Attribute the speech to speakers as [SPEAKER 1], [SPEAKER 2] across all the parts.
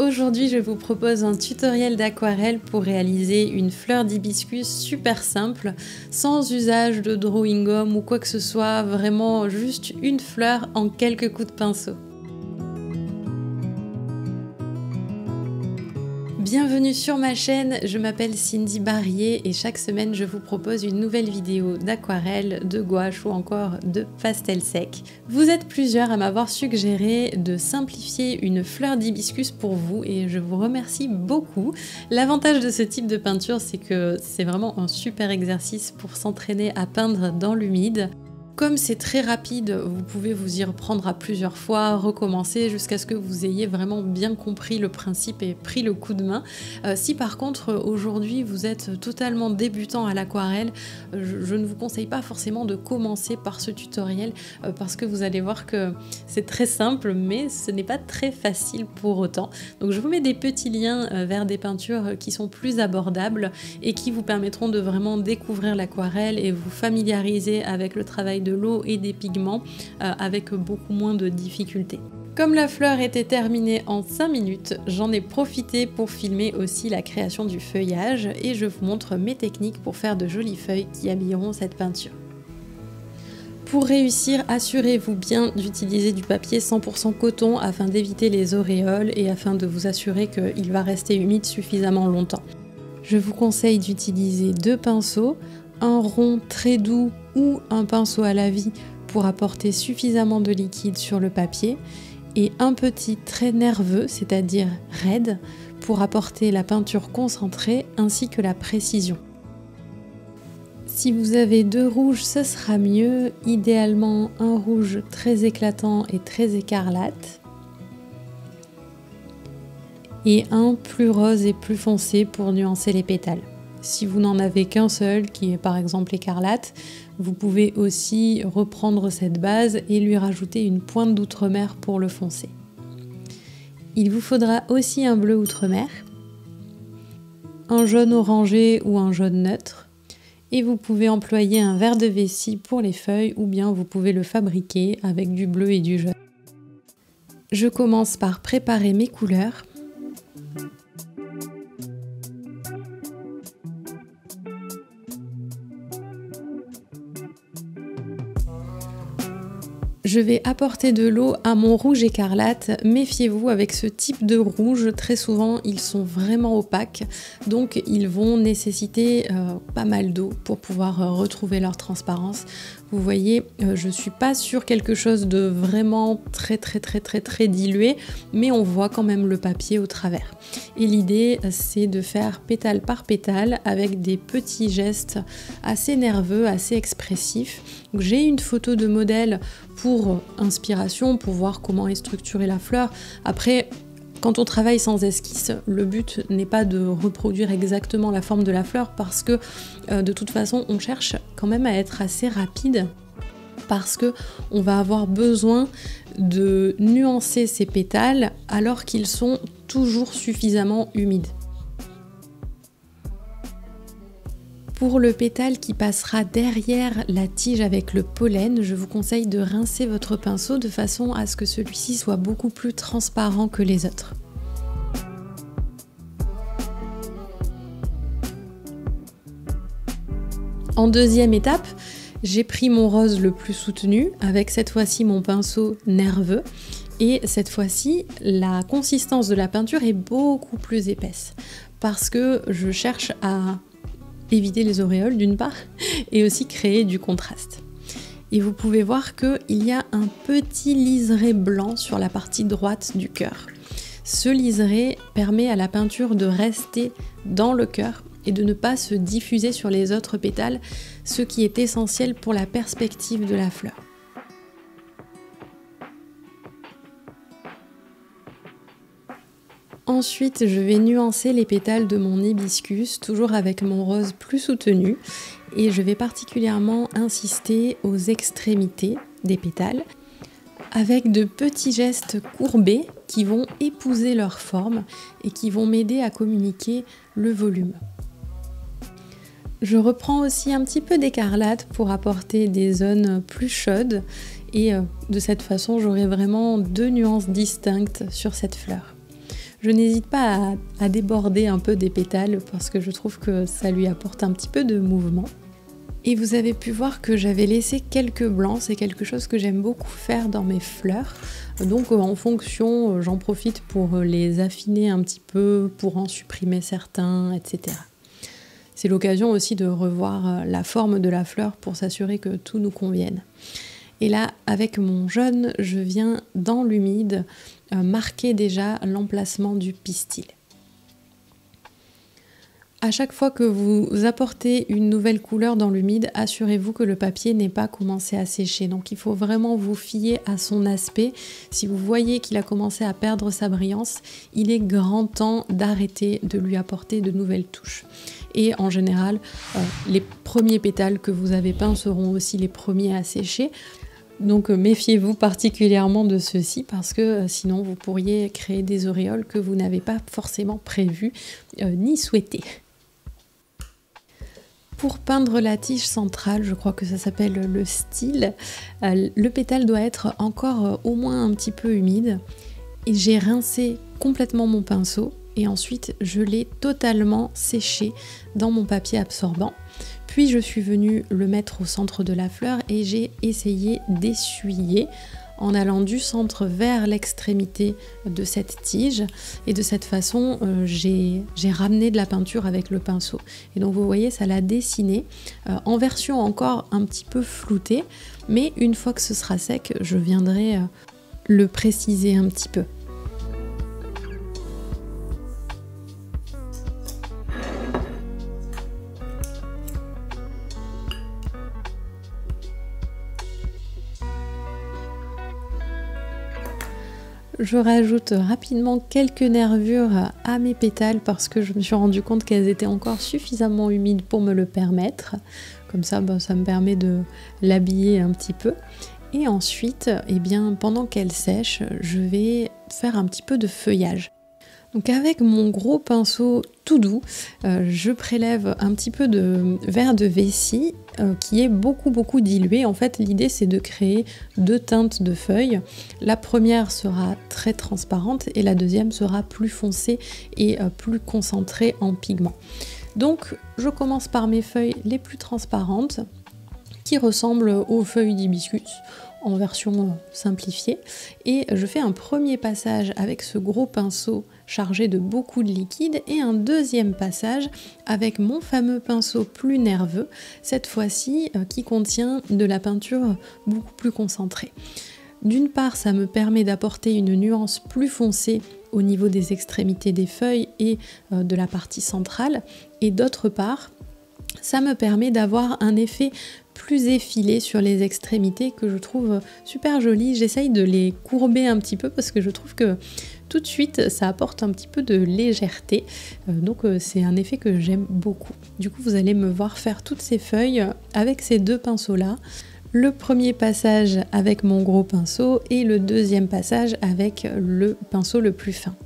[SPEAKER 1] Aujourd'hui, je vous propose un tutoriel d'aquarelle pour réaliser une fleur d'hibiscus super simple, sans usage de drawing gum ou quoi que ce soit, vraiment juste une fleur en quelques coups de pinceau. Bienvenue sur ma chaîne, je m'appelle Cindy Barrier et chaque semaine je vous propose une nouvelle vidéo d'aquarelle, de gouache ou encore de pastel sec. Vous êtes plusieurs à m'avoir suggéré de simplifier une fleur d'hibiscus pour vous et je vous remercie beaucoup. L'avantage de ce type de peinture c'est que c'est vraiment un super exercice pour s'entraîner à peindre dans l'humide. Comme c'est très rapide, vous pouvez vous y reprendre à plusieurs fois, recommencer jusqu'à ce que vous ayez vraiment bien compris le principe et pris le coup de main. Euh, si par contre aujourd'hui vous êtes totalement débutant à l'aquarelle, je, ne vous conseille pas forcément de commencer par ce tutoriel euh, parce que vous allez voir que c'est très simple mais ce n'est pas très facile pour autant. Donc je vous mets des petits liens euh, vers des peintures qui sont plus abordables et qui vous permettront de vraiment découvrir l'aquarelle et vous familiariser avec le travail de l'eau et des pigments euh, avec beaucoup moins de difficultés. Comme la fleur était terminée en 5 minutes, j'en ai profité pour filmer aussi la création du feuillage et je vous montre mes techniques pour faire de jolies feuilles qui habilleront cette peinture. Pour réussir, assurez-vous bien d'utiliser du papier 100% coton afin d'éviter les auréoles et afin de vous assurer qu'il va rester humide suffisamment longtemps. Je vous conseille d'utiliser deux pinceaux, un rond très doux ou un pinceau à la vie pour apporter suffisamment de liquide sur le papier et un petit trait nerveux, c'est-à-dire raide, pour apporter la peinture concentrée ainsi que la précision. Si vous avez deux rouges, ce sera mieux, idéalement un rouge très éclatant et très écarlate et un plus rose et plus foncé pour nuancer les pétales. Si vous n'en avez qu'un seul, qui est par exemple écarlate, vous pouvez aussi reprendre cette base et lui rajouter une pointe d'outre-mer pour le foncer. Il vous faudra aussi un bleu outre-mer, un jaune orangé ou un jaune neutre, et vous pouvez employer un verre de vessie pour les feuilles ou bien vous pouvez le fabriquer avec du bleu et du jaune. Je commence par préparer mes couleurs. Je vais apporter de l'eau à mon rouge écarlate. Méfiez-vous avec ce type de rouge, très souvent ils sont vraiment opaques, donc ils vont nécessiter euh, pas mal d'eau pour pouvoir euh, retrouver leur transparence. Vous voyez, euh, je suis pas sur quelque chose de vraiment très très très très très dilué, mais on voit quand même le papier au travers. Et l'idée, c'est de faire pétale par pétale avec des petits gestes assez nerveux, assez expressifs. J'ai une photo de modèle pour inspiration, pour voir comment est structurée la fleur. Après, quand on travaille sans esquisse, le but n'est pas de reproduire exactement la forme de la fleur parce que euh, de toute façon, on cherche quand même à être assez rapide parce que on va avoir besoin de nuancer ces pétales alors qu'ils sont toujours suffisamment humides. Pour le pétale qui passera derrière la tige avec le pollen, je vous conseille de rincer votre pinceau de façon à ce que celui-ci soit beaucoup plus transparent que les autres. En deuxième étape, j'ai pris mon rose le plus soutenu avec cette fois-ci mon pinceau nerveux et cette fois-ci la consistance de la peinture est beaucoup plus épaisse parce que je cherche à éviter les auréoles d'une part, et aussi créer du contraste. Et vous pouvez voir qu'il y a un petit liseré blanc sur la partie droite du cœur. Ce liseré permet à la peinture de rester dans le cœur et de ne pas se diffuser sur les autres pétales, ce qui est essentiel pour la perspective de la fleur. Ensuite, je vais nuancer les pétales de mon hibiscus, toujours avec mon rose plus soutenu. Et je vais particulièrement insister aux extrémités des pétales avec de petits gestes courbés qui vont épouser leur forme et qui vont m'aider à communiquer le volume. Je reprends aussi un petit peu d'écarlate pour apporter des zones plus chaudes et euh, de cette façon j'aurai vraiment deux nuances distinctes sur cette fleur. Je n'hésite pas à, déborder un peu des pétales parce que je trouve que ça lui apporte un petit peu de mouvement. Et vous avez pu voir que j'avais laissé quelques blancs, c'est quelque chose que j'aime beaucoup faire dans mes fleurs. Donc en fonction, j'en profite pour les affiner un petit peu, pour en supprimer certains, etc. C'est l'occasion aussi de revoir la forme de la fleur pour s'assurer que tout nous convienne. Et là, avec mon jaune, je viens dans l'humide euh, marquer déjà l'emplacement du pistil. À chaque fois que vous apportez une nouvelle couleur dans l'humide, assurez-vous que le papier n'ait pas commencé à sécher. Donc il faut vraiment vous fier à son aspect. Si vous voyez qu'il a commencé à perdre sa brillance, il est grand temps d'arrêter de lui apporter de nouvelles touches. Et en général, euh, les premiers pétales que vous avez peints seront aussi les premiers à sécher. Donc euh, méfiez-vous particulièrement de ceci parce que euh, sinon vous pourriez créer des auréoles que vous n'avez pas forcément prévues euh, ni souhaitées. Pour peindre la tige centrale, je crois que ça s'appelle le style, le pétale doit être encore au moins un petit peu humide. Et j'ai rincé complètement mon pinceau et ensuite je l'ai totalement séché dans mon papier absorbant. Puis je suis venue le mettre au centre de la fleur et j'ai essayé d'essuyer en allant du centre vers l'extrémité de cette tige. Et de cette façon euh, j'ai ramené de la peinture avec le pinceau. Et donc vous voyez ça l'a dessiné euh, en version encore un petit peu floutée. Mais une fois que ce sera sec je viendrai euh, le préciser un petit peu. Je rajoute rapidement quelques nervures à mes pétales parce que je me suis rendu compte qu'elles étaient encore suffisamment humides pour me le permettre. Comme ça, ben, ça me permet de l'habiller un petit peu. Et ensuite, eh bien, pendant qu'elle sèche, je vais faire un petit peu de feuillage. Donc avec mon gros pinceau tout doux, euh, je prélève un petit peu de verre de vessie euh, qui est beaucoup beaucoup dilué. En fait l'idée c'est de créer deux teintes de feuilles. La première sera très transparente et la deuxième sera plus foncée et euh, plus concentrée en pigments. Donc je commence par mes feuilles les plus transparentes qui ressemblent aux feuilles d'hibiscus en version simplifiée et je fais un premier passage avec ce gros pinceau chargé de beaucoup de liquide et un deuxième passage avec mon fameux pinceau plus nerveux, cette fois-ci euh, qui contient de la peinture beaucoup plus concentrée. D'une part, ça me permet d'apporter une nuance plus foncée au niveau des extrémités des feuilles et euh, de la partie centrale, et d'autre part, ça me permet d'avoir un effet plus effilé sur les extrémités que je trouve super joli. J'essaye de les courber un petit peu parce que je trouve que tout de suite ça apporte un petit peu de légèreté. Euh, donc euh, c'est un effet que j'aime beaucoup. Du coup vous allez me voir faire toutes ces feuilles avec ces deux pinceaux là. Le premier passage avec mon gros pinceau et le deuxième passage avec le pinceau le plus fin.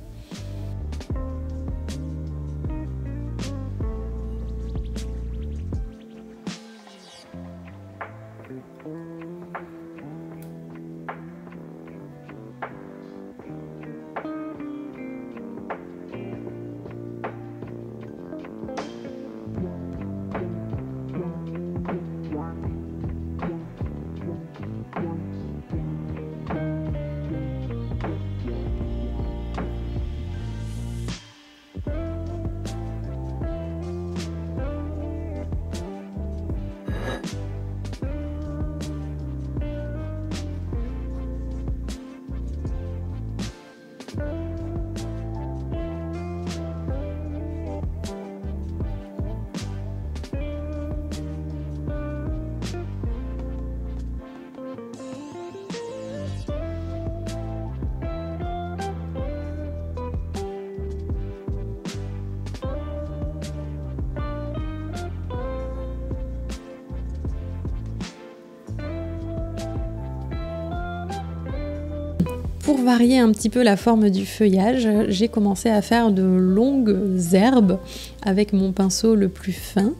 [SPEAKER 1] Pour varier un petit peu la forme du feuillage, j'ai commencé à faire de longues herbes avec mon pinceau le plus fin.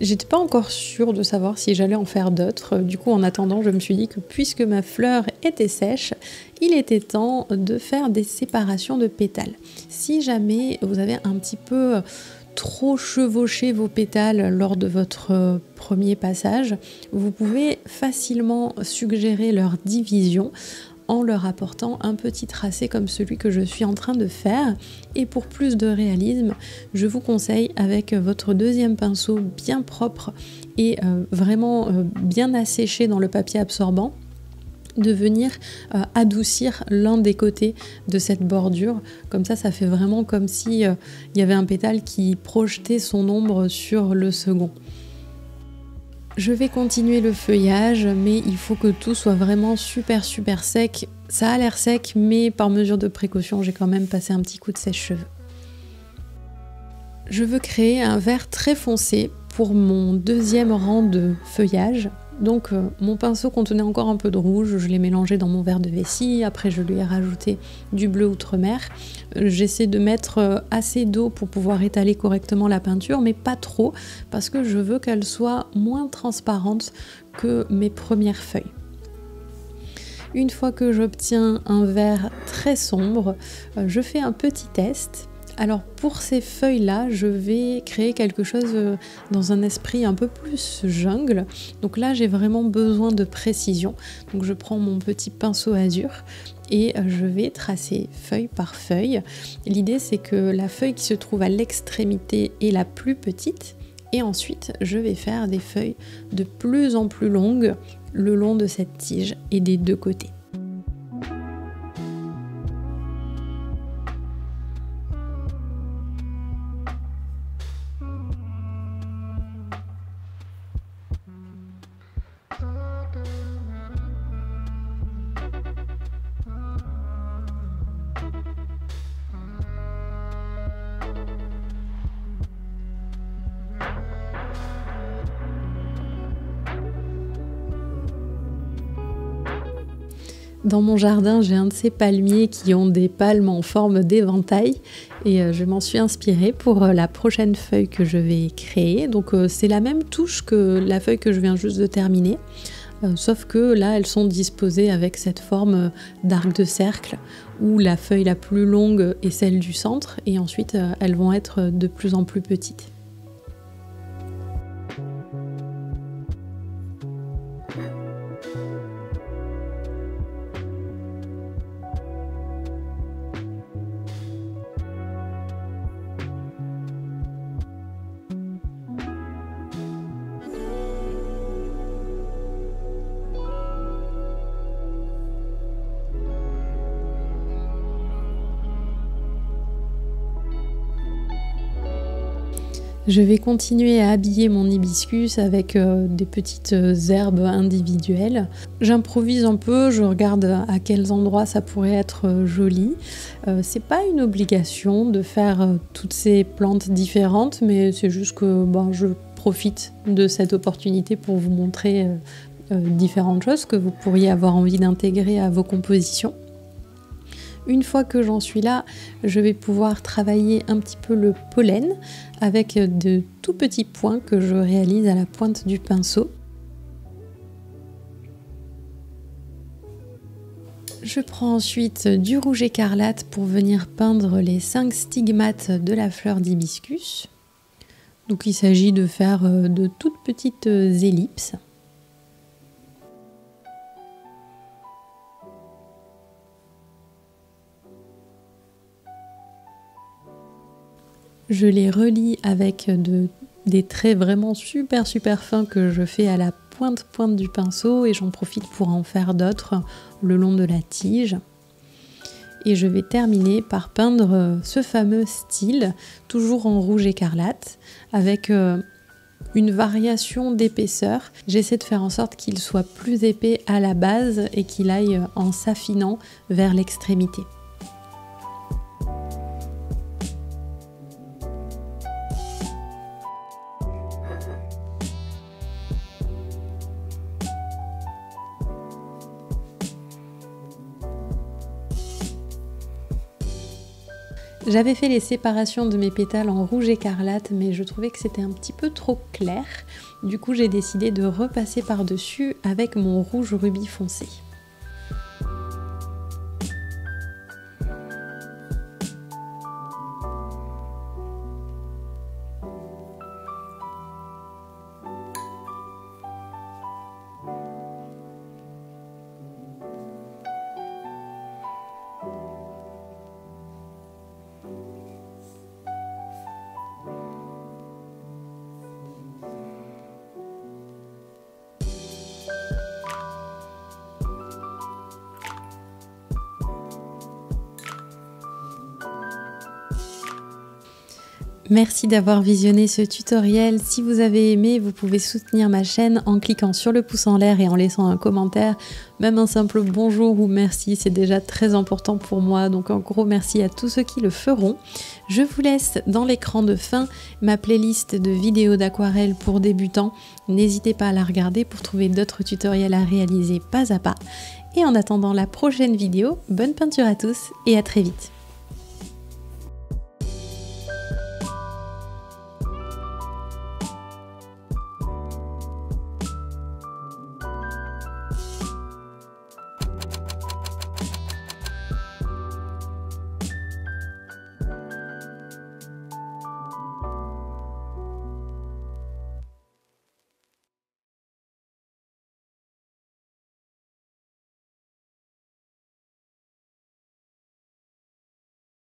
[SPEAKER 1] J'étais pas encore sûre de savoir si j'allais en faire d'autres. Du coup, en attendant, je me suis dit que puisque ma fleur était sèche, il était temps de faire des séparations de pétales. Si jamais vous avez un petit peu trop chevauché vos pétales lors de votre premier passage, vous pouvez facilement suggérer leur division en leur apportant un petit tracé comme celui que je suis en train de faire. Et pour plus de réalisme, je vous conseille avec votre deuxième pinceau bien propre et euh, vraiment euh, bien asséché dans le papier absorbant de venir euh, adoucir l'un des côtés de cette bordure. Comme ça, ça fait vraiment comme si il y avait un pétale qui projetait son ombre sur le second. Je vais continuer le feuillage, mais il faut que tout soit vraiment super super sec. Ça a l'air sec, mais par mesure de précaution, j'ai quand même passé un petit coup de sèche-cheveux. Je veux créer un vert très foncé pour mon deuxième rang de feuillage. Donc euh, mon pinceau contenait encore un peu de rouge, je l'ai mélangé dans mon verre de vessie, après je lui ai rajouté du bleu outre-mer. Euh, j'essaie de mettre euh, assez d'eau pour pouvoir étaler correctement la peinture, mais pas trop, parce que je veux qu'elle soit moins transparente que mes premières feuilles. Une fois que j'obtiens un vert très sombre, je fais un petit test alors pour ces feuilles-là, je vais créer quelque chose euh, dans un esprit un peu plus jungle. Donc là, j'ai vraiment besoin de précision. Donc je prends mon petit pinceau azur et euh, je vais tracer feuille par feuille. L'idée, c'est que la feuille qui se trouve à l'extrémité est la plus petite. Et ensuite, je vais faire des feuilles de plus en plus longues le long de cette tige et des deux côtés. Dans mon jardin, j'ai un de ces palmiers qui ont des palmes en forme d'éventail et euh, je m'en suis inspirée pour euh, la prochaine feuille que je vais créer. Donc euh, c'est la même touche que la feuille que je viens juste de terminer. Sauf que là, elles sont disposées avec cette forme d'arc de cercle où la feuille la plus longue est celle du centre et ensuite elles vont être de plus en plus petites. Je vais continuer à habiller mon hibiscus avec euh, des petites euh, herbes individuelles. J'improvise un peu, je regarde à quels endroits ça pourrait être euh, joli. c'est pas une obligation de faire toutes ces plantes différentes, mais c'est juste que ben, je profite de cette opportunité pour vous montrer différentes choses que vous pourriez avoir envie d'intégrer à vos compositions. Une fois que j'en suis là, je vais pouvoir travailler un petit peu le pollen avec de tout petits points que je réalise à la pointe du pinceau. Je prends ensuite du rouge écarlate pour venir peindre les 5 stigmates de la fleur d'hibiscus. Donc il s'agit de faire euh, de toutes petites ellipses. Je les relie avec des traits vraiment super super fins que je fais à la pointe pointe du pinceau et j'en profite pour en faire d'autres le long de la tige. Et je vais terminer par peindre ce fameux style, toujours en rouge écarlate, avec euh, une variation d'épaisseur. J'essaie de faire en sorte qu'il soit plus épais à la base et qu'il aille en s'affinant vers l'extrémité. J'avais fait les séparations de mes pétales en rouge écarlate, mais je trouvais que c'était un petit peu trop clair. Du coup, j'ai décidé de repasser par-dessus avec mon rouge rubis foncé. Merci d'avoir visionné ce tutoriel. Si vous avez aimé, vous pouvez soutenir ma chaîne en cliquant sur le pouce en l'air et en laissant un commentaire. Même un simple bonjour ou merci, c'est déjà très important pour moi. Donc un gros merci à tous ceux qui le feront. Je vous laisse dans l'écran de fin ma playlist de vidéos d'aquarelle pour débutants. N'hésitez pas à la regarder pour trouver d'autres tutoriels à réaliser pas à pas. Et en attendant la prochaine vidéo, bonne peinture à tous et à très vite.